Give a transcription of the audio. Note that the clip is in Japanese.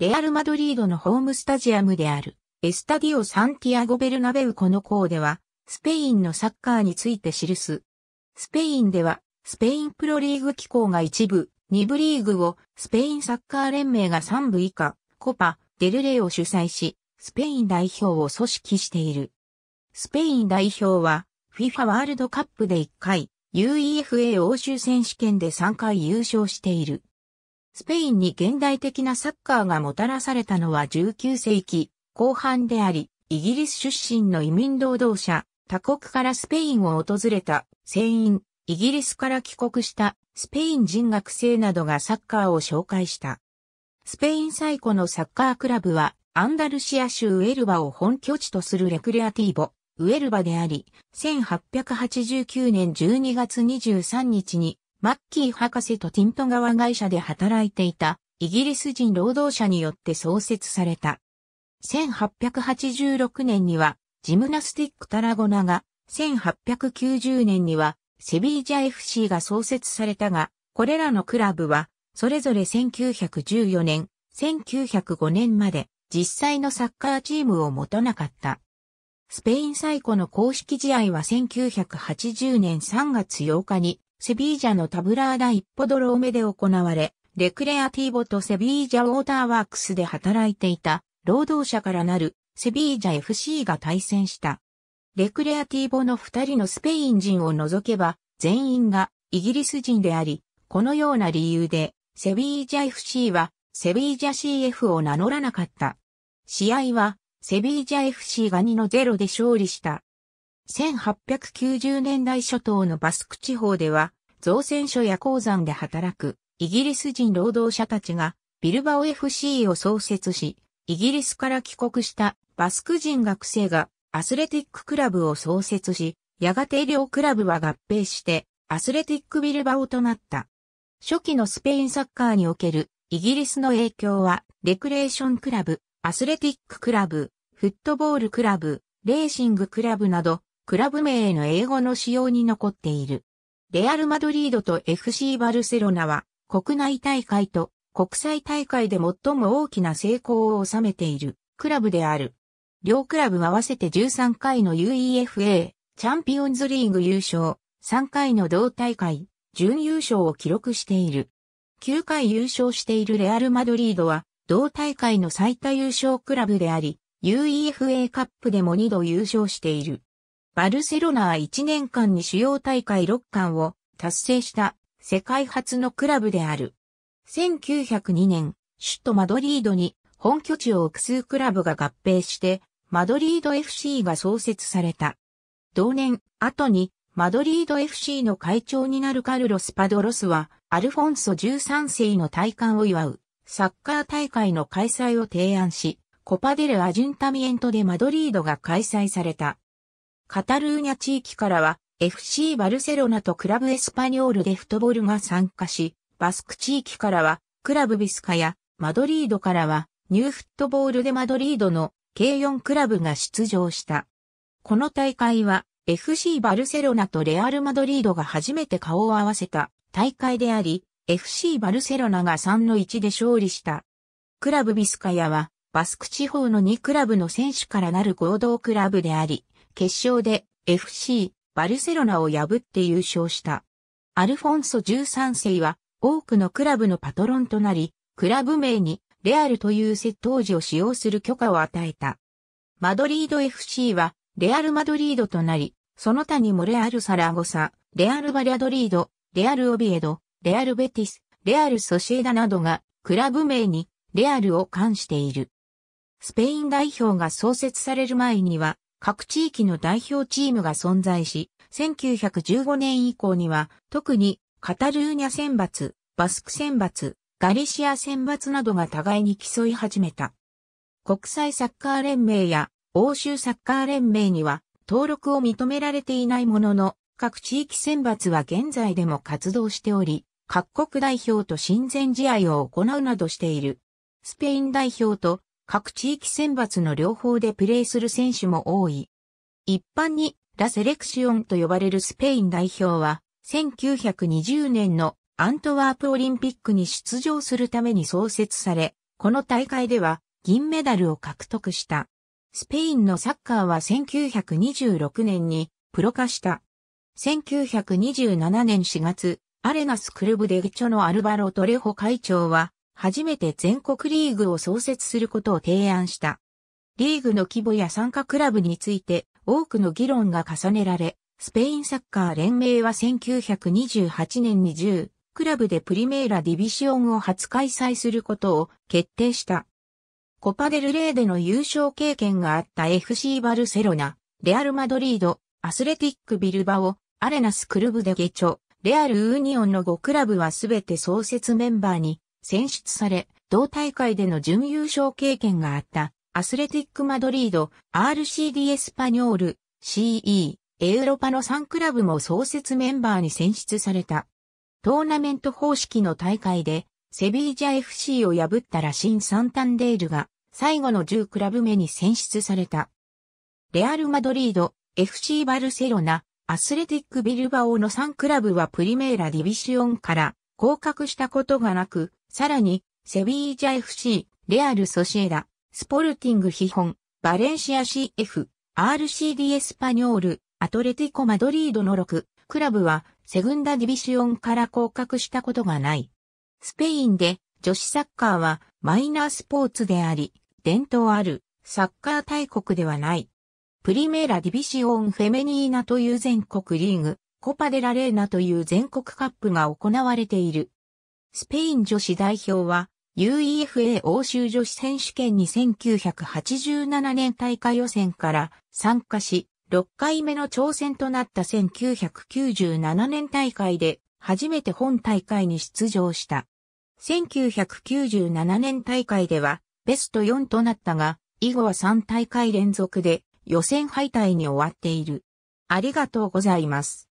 レアル・マドリードのホームスタジアムである、エスタディオ・サンティアゴ・ベルナベウこの項では、スペインのサッカーについて記す。スペインでは、スペインプロリーグ機構が一部、二部リーグをスペインサッカー連盟が三部以下、コパ、デルレイを主催し、スペイン代表を組織している。スペイン代表は、FIFA ワールドカップで1回、UEFA 欧州選手権で3回優勝している。スペインに現代的なサッカーがもたらされたのは19世紀後半であり、イギリス出身の移民労働者、他国からスペインを訪れた、船員、イギリスから帰国したスペイン人学生などがサッカーを紹介した。スペイン最古のサッカークラブは、アンダルシア州ウエルバを本拠地とするレクレアティーボ、ウェルバであり、1889年12月23日に、マッキー博士とティント川会社で働いていた、イギリス人労働者によって創設された。1886年には、ジムナスティックタラゴナが、1890年には、セビージャ FC が創設されたが、これらのクラブは、それぞれ1914年、1905年まで、実際のサッカーチームを持たなかった。スペイン最古の公式試合は1980年3月8日にセビージャのタブラーダ一歩ドローメで行われ、レクレアティーボとセビージャウォーターワークスで働いていた労働者からなるセビージャ FC が対戦した。レクレアティーボの二人のスペイン人を除けば全員がイギリス人であり、このような理由でセビージャ FC はセビージャ CF を名乗らなかった。試合はセビージャ FC が2の0で勝利した。1890年代初頭のバスク地方では、造船所や鉱山で働くイギリス人労働者たちがビルバオ FC を創設し、イギリスから帰国したバスク人学生がアスレティッククラブを創設し、やがて両クラブは合併してアスレティックビルバオとなった。初期のスペインサッカーにおけるイギリスの影響はレクレーションクラブ、アスレティッククラブ、フットボールクラブ、レーシングクラブなど、クラブ名への英語の使用に残っている。レアル・マドリードと FC バルセロナは、国内大会と国際大会で最も大きな成功を収めているクラブである。両クラブ合わせて13回の UEFA チャンピオンズリーグ優勝、3回の同大会、準優勝を記録している。9回優勝しているレアル・マドリードは、同大会の最多優勝クラブであり、UEFA カップでも2度優勝している。バルセロナは1年間に主要大会6冠を達成した世界初のクラブである。1902年、首都マドリードに本拠地を置く数クラブが合併して、マドリード FC が創設された。同年、後にマドリード FC の会長になるカルロス・パドロスは、アルフォンソ13世の体感を祝うサッカー大会の開催を提案し、コパデル・アジュンタミエントでマドリードが開催された。カタルーニャ地域からは FC バルセロナとクラブエスパニョールでフットボールが参加し、バスク地域からはクラブビスカやマドリードからはニューフットボールでマドリードの計4クラブが出場した。この大会は FC バルセロナとレアル・マドリードが初めて顔を合わせた大会であり、FC バルセロナが3の1で勝利した。クラブビスカヤは、バスク地方の2クラブの選手からなる合同クラブであり、決勝で FC バルセロナを破って優勝した。アルフォンソ13世は多くのクラブのパトロンとなり、クラブ名にレアルという窃盗時を使用する許可を与えた。マドリード FC はレアルマドリードとなり、その他にもレアルサラゴサ、レアルバリャドリード、レアルオビエド、レアルベティス、レアルソシエダなどがクラブ名にレアルを冠している。スペイン代表が創設される前には各地域の代表チームが存在し、1915年以降には特にカタルーニャ選抜、バスク選抜、ガリシア選抜などが互いに競い始めた。国際サッカー連盟や欧州サッカー連盟には登録を認められていないものの、各地域選抜は現在でも活動しており、各国代表と親善試合を行うなどしている。スペイン代表と各地域選抜の両方でプレーする選手も多い。一般にラセレクシオンと呼ばれるスペイン代表は1920年のアントワープオリンピックに出場するために創設され、この大会では銀メダルを獲得した。スペインのサッカーは1926年にプロ化した。1927年4月、アレナスクルブデゲチョのアルバロ・トレホ会長は、初めて全国リーグを創設することを提案した。リーグの規模や参加クラブについて多くの議論が重ねられ、スペインサッカー連盟は1928年に10クラブでプリメーラディビシオンを初開催することを決定した。コパデルレーでの優勝経験があった FC バルセロナ、レアルマドリード、アスレティックビルバオ、アレナスクルブデゲチョ、レアルウーニオンの5クラブはすべて創設メンバーに選出され、同大会での準優勝経験があったアスレティックマドリード、RCD エスパニョール、CE、エウロパの3クラブも創設メンバーに選出された。トーナメント方式の大会でセビージャ FC を破ったラシン・サンタンデールが最後の10クラブ目に選出された。レアル・マドリード、FC バルセロナ、アスレティック・ビルバオの3クラブはプリメーラ・ディビシオンから降格したことがなく、さらに、セビージャ FC、レアル・ソシエダ、スポルティング・ヒホン、バレンシア CF、RCD エスパニョール、アトレティコ・マドリードの6、クラブはセグンダ・ディビシオンから降格したことがない。スペインで女子サッカーはマイナースポーツであり、伝統あるサッカー大国ではない。プリメーラディビシオンフェメニーナという全国リーグ、コパデラレーナという全国カップが行われている。スペイン女子代表は UEFA 欧州女子選手権に1987年大会予選から参加し、6回目の挑戦となった1997年大会で初めて本大会に出場した。1997年大会ではベスト4となったが、以後は3大会連続で予選敗退に終わっている。ありがとうございます。